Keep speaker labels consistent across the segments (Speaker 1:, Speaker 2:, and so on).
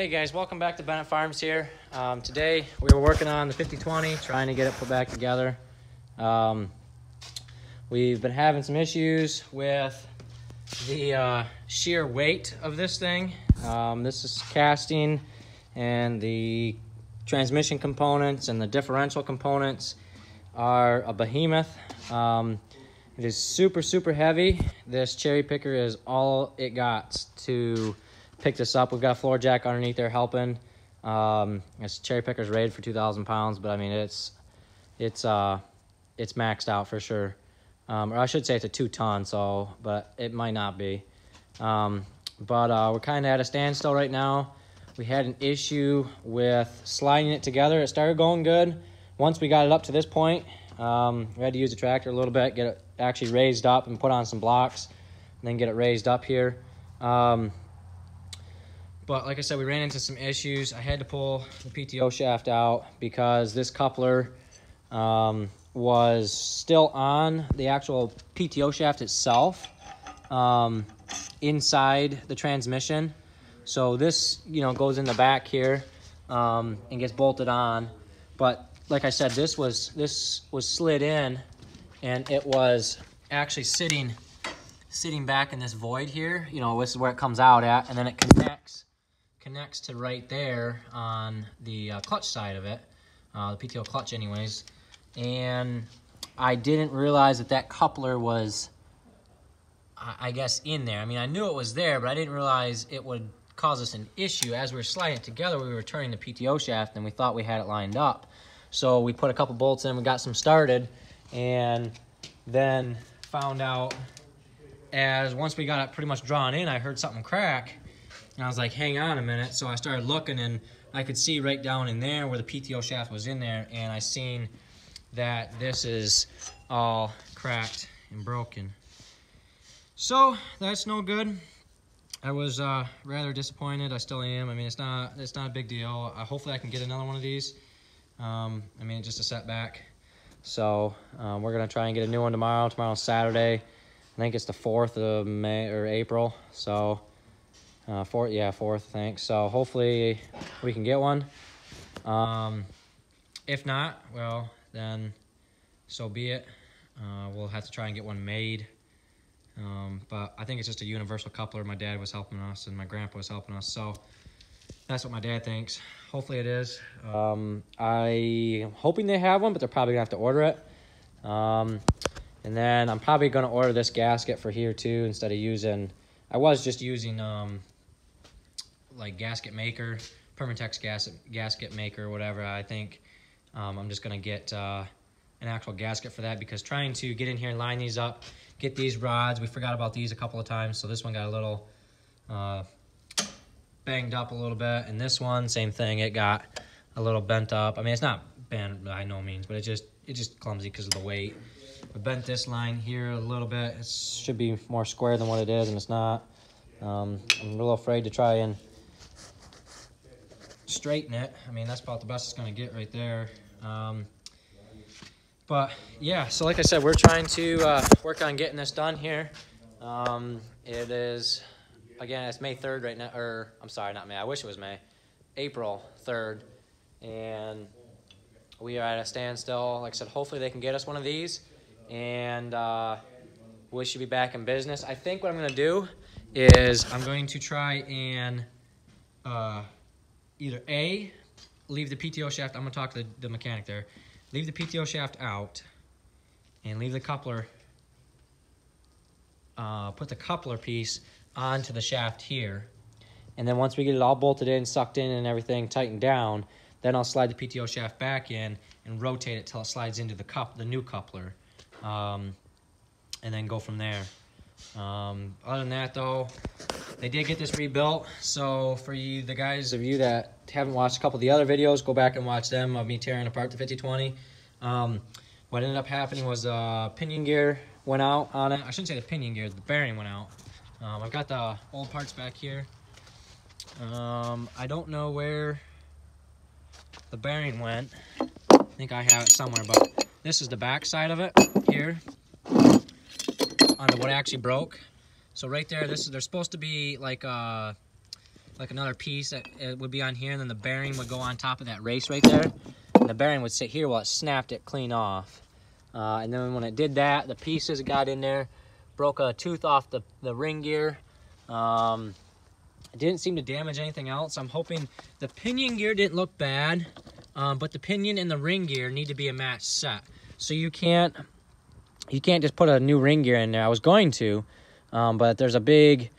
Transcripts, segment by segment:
Speaker 1: Hey guys, welcome back to Bennett Farms here. Um, today we were working on the 5020, trying to get it put back together. Um, we've been having some issues with the uh, sheer weight of this thing. Um, this is casting and the transmission components and the differential components are a behemoth. Um, it is super, super heavy. This cherry picker is all it got to pick this up. We've got floor jack underneath there helping. Um, this cherry picker's rated for 2,000 pounds, but I mean, it's, it's, uh, it's maxed out for sure. Um, or I should say it's a two ton, so, but it might not be. Um, but uh, we're kind of at a standstill right now. We had an issue with sliding it together. It started going good. Once we got it up to this point, um, we had to use the tractor a little bit, get it actually raised up and put on some blocks, and then get it raised up here. Um, but like I said, we ran into some issues. I had to pull the PTO shaft out because this coupler um, was still on the actual PTO shaft itself um, inside the transmission. So this, you know, goes in the back here um, and gets bolted on. But like I said, this was this was slid in, and it was actually sitting sitting back in this void here. You know, this is where it comes out at, and then it connects connects to right there on the uh, clutch side of it, uh, the PTO clutch, anyways. And I didn't realize that that coupler was, I guess, in there. I mean, I knew it was there, but I didn't realize it would cause us an issue. As we were sliding it together, we were turning the PTO shaft, and we thought we had it lined up. So we put a couple bolts in, we got some started, and then found out as once we got it pretty much drawn in, I heard something crack, and I was like, hang on a minute. So I started looking, and I could see right down in there where the PTO shaft was in there, and I seen that this is all cracked and broken. So that's no good. I was uh, rather disappointed. I still am. I mean, it's not it's not a big deal. Uh, hopefully, I can get another one of these. Um, I mean, just a setback. So um, we're gonna try and get a new one tomorrow. Tomorrow's Saturday. I think it's the fourth of May or April. So uh, fourth, yeah, fourth. Thanks. So hopefully we can get one. Um, if not, well then, so be it. Uh, we'll have to try and get one made. Um, but I think it's just a universal coupler. My dad was helping us and my grandpa was helping us. So that's what my dad thinks. Hopefully it is. Um, I'm hoping they have one, but they're probably gonna have to order it. Um, and then I'm probably gonna order this gasket for here too instead of using, I was just using um, like gasket maker, Permatex gas, gasket maker, whatever. I think um, I'm just gonna get uh, an actual gasket for that because trying to get in here and line these up, get these rods, we forgot about these a couple of times, so this one got a little uh, banged up a little bit, and this one, same thing, it got a little bent up. I mean, it's not bent by no means, but it just it just clumsy because of the weight. I bent this line here a little bit. It should be more square than what it is, and it's not. Um, I'm a little afraid to try and straighten it. I mean, that's about the best it's going to get right there. Um, but yeah, so like I said, we're trying to uh, work on getting this done here. Um, it is, again, it's May 3rd right now, or I'm sorry, not May. I wish it was May. April 3rd. And we are at a standstill. Like I said, hopefully they can get us one of these. And uh, we should be back in business. I think what I'm going to do is I'm going to try and uh, either A, leave the PTO shaft, I'm gonna talk to the, the mechanic there, leave the PTO shaft out and leave the coupler, uh, put the coupler piece onto the shaft here. And then once we get it all bolted in, sucked in and everything tightened down, then I'll slide the PTO shaft back in and rotate it till it slides into the cup, the new coupler. Um, and then go from there. Um, other than that though, they did get this rebuilt. So for you, the guys of you that haven't watched a couple of the other videos, go back and watch them of me tearing apart the 5020. Um, what ended up happening was uh, pinion gear went out on it. I shouldn't say the pinion gear, the bearing went out. Um, I've got the old parts back here. Um, I don't know where the bearing went. I think I have it somewhere, but this is the back side of it here on the what actually broke. So right there, this is, there's supposed to be like a, like another piece that it would be on here, and then the bearing would go on top of that race right there. And the bearing would sit here while it snapped it clean off. Uh, and then when it did that, the pieces got in there, broke a tooth off the, the ring gear. Um, it didn't seem to damage anything else. I'm hoping the pinion gear didn't look bad, um, but the pinion and the ring gear need to be a match set. So you can't you can't just put a new ring gear in there. I was going to, um, but there's a big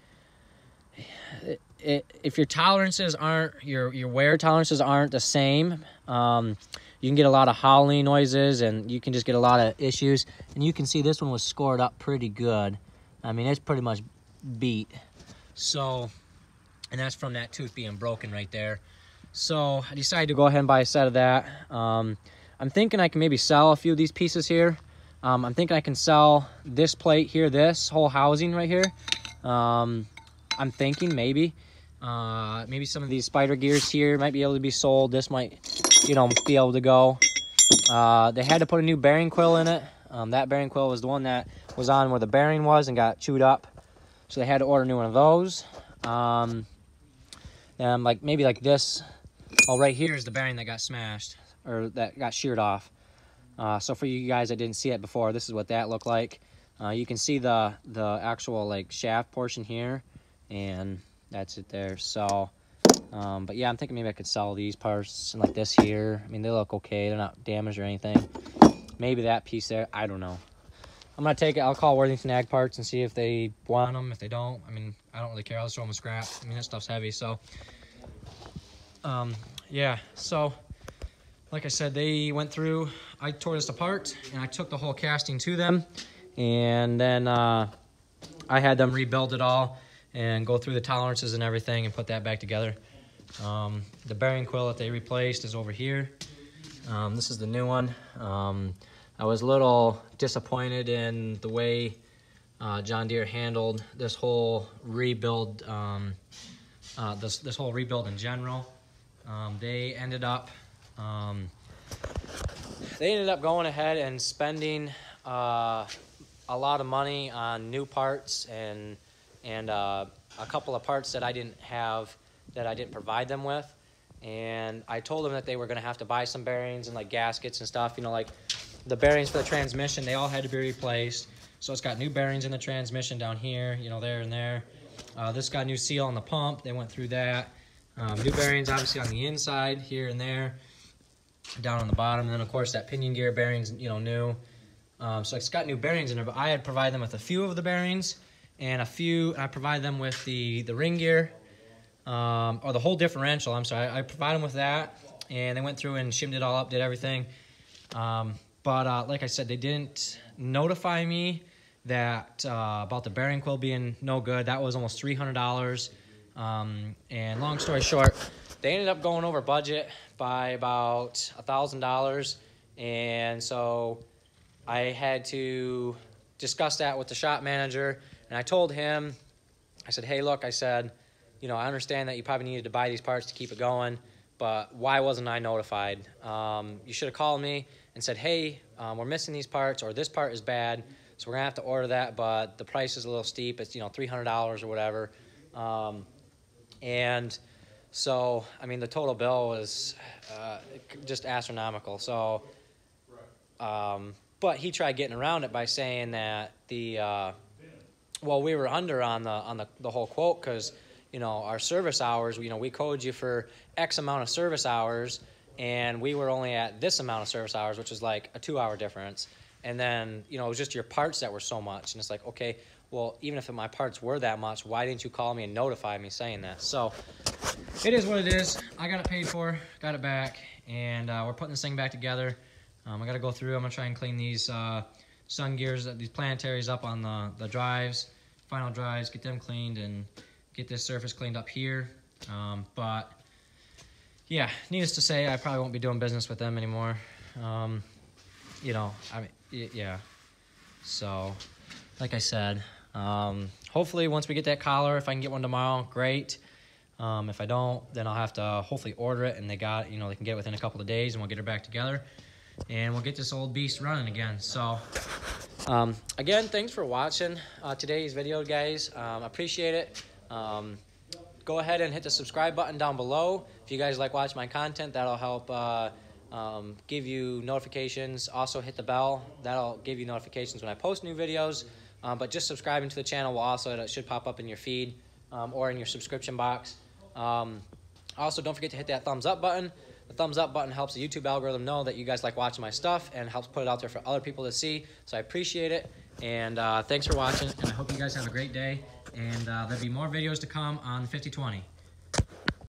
Speaker 1: it, if your tolerances aren't your your wear tolerances aren't the same um, you can get a lot of howling noises and you can just get a lot of issues. And you can see this one was scored up pretty good. I mean it's pretty much beat. So and that's from that tooth being broken right there. So i decided to go ahead and buy a set of that. Um, i'm thinking i can maybe sell a few of these pieces here um, i'm thinking i can sell this plate here this whole housing right here um, i'm thinking maybe uh, maybe some of these spider gears here might be able to be sold. This might, you know, be able to go. Uh, they had to put a new bearing quill in it. Um, that bearing quill was the one that was on where the bearing was and got chewed up. So they had to order a new one of those. Um, and like maybe like this. Oh, right here is the bearing that got smashed or that got sheared off. Uh, so for you guys that didn't see it before, this is what that looked like. Uh, you can see the the actual like shaft portion here, and that's it there. So, um, but yeah, I'm thinking maybe I could sell these parts and like this here. I mean, they look okay. They're not damaged or anything. Maybe that piece there. I don't know. I'm going to take it. I'll call Worthington Ag Parts and see if they want them. If they don't, I mean, I don't really care. I'll just throw them a scrap. I mean, that stuff's heavy. So, um, yeah. So, like I said, they went through. I tore this apart and I took the whole casting to them. And then uh, I had them rebuild it all and go through the tolerances and everything and put that back together. Um, the bearing quill that they replaced is over here. Um, this is the new one. Um, I was a little disappointed in the way uh, John Deere handled this whole rebuild, um, uh, this, this whole rebuild in general. Um, they ended up, um, they ended up going ahead and spending uh, a lot of money on new parts and and uh, a couple of parts that I didn't have that I didn't provide them with. And I told them that they were going to have to buy some bearings and like gaskets and stuff. You know, like the bearings for the transmission, they all had to be replaced. So it's got new bearings in the transmission down here, you know, there and there. Uh, this got new seal on the pump. They went through that. Um, new bearings, obviously, on the inside here and there, down on the bottom. And then, of course, that pinion gear bearings, you know, new. Um, so it's got new bearings in there, but I had provided them with a few of the bearings and a few, I provide them with the, the ring gear, um, or the whole differential, I'm sorry. I, I provide them with that, and they went through and shimmed it all up, did everything. Um, but uh, like I said, they didn't notify me that uh, about the bearing quill being no good. That was almost $300. Um, and long story short, they ended up going over budget by about a $1,000. And so I had to discuss that with the shop manager and I told him, I said, hey, look, I said, you know, I understand that you probably needed to buy these parts to keep it going, but why wasn't I notified? Um, you should have called me and said, hey, um, we're missing these parts or this part is bad, so we're gonna have to order that, but the price is a little steep. It's, you know, $300 or whatever. Um, and so, I mean, the total bill was uh, just astronomical. So, um, but he tried getting around it by saying that the, uh, well, we were under on the on the, the whole quote because you know our service hours. You know, we code you for X amount of service hours, and we were only at this amount of service hours, which is like a two-hour difference. And then you know it was just your parts that were so much, and it's like okay, well, even if my parts were that much, why didn't you call me and notify me saying that? So it is what it is. I got it paid for, got it back, and uh, we're putting this thing back together. Um, I got to go through. I'm gonna try and clean these. Uh, sun gears, these planetaries up on the, the drives, final drives, get them cleaned and get this surface cleaned up here. Um, but yeah, needless to say, I probably won't be doing business with them anymore. Um, you know, I mean, yeah. So, like I said, um, hopefully once we get that collar, if I can get one tomorrow, great. Um, if I don't, then I'll have to hopefully order it, and they got, you know, they can get it within a couple of days, and we'll get it back together and we'll get this old beast running again. So, um, again, thanks for watching uh, today's video, guys. Um, appreciate it. Um, go ahead and hit the subscribe button down below. If you guys like watch my content, that'll help uh, um, give you notifications. Also, hit the bell. That'll give you notifications when I post new videos. Um, but just subscribing to the channel will also, it should pop up in your feed um, or in your subscription box. Um, also, don't forget to hit that thumbs up button. The thumbs up button helps the YouTube algorithm know that you guys like watching my stuff and helps put it out there for other people to see. So I appreciate it. And uh, thanks for watching. And I hope you guys have a great day. And uh, there'll be more videos to come on 5020.